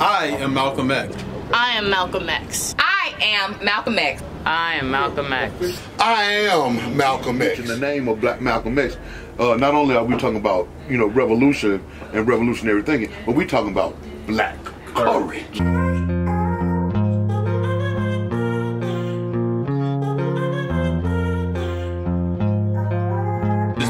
I am Malcolm X. I am Malcolm X. I am Malcolm X. I am Malcolm X. I am Malcolm X. In the name of Black Malcolm X, uh, not only are we talking about you know revolution and revolutionary thinking, but we talking about black courage.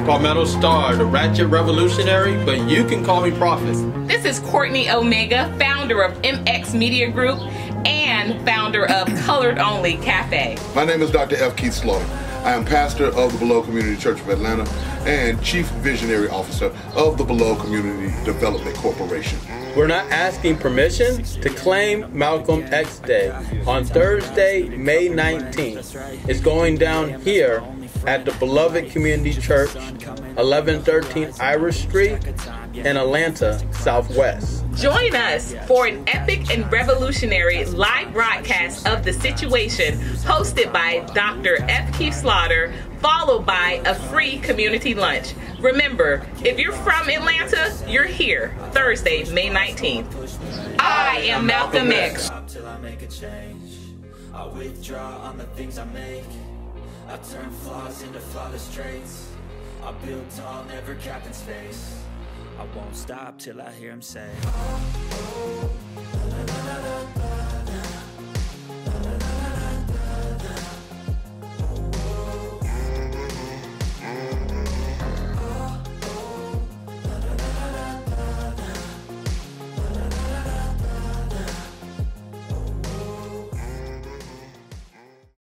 Palmetto Star, the Ratchet Revolutionary, but you can call me Prophet. This is Courtney Omega, founder of MX Media Group and founder of Colored Only Cafe. My name is Dr. F. Keith Slaughter. I am pastor of the Beloved Community Church of Atlanta and chief visionary officer of the Beloved Community Development Corporation. We're not asking permission to claim Malcolm X Day on Thursday, May 19th. It's going down here at the Beloved Community Church, 1113 Irish Street in Atlanta, Southwest. Join us for an epic and revolutionary live broadcast of the situation hosted by Dr. F. Keith Slaughter, followed by a free community lunch. Remember, if you're from Atlanta, you're here Thursday, May 19th. I am Malcolm X. I withdraw on the things I make. I turn flaws into flawless traits. I build tall, never capped in space. I won't stop till I hear him say. "Oh, oh,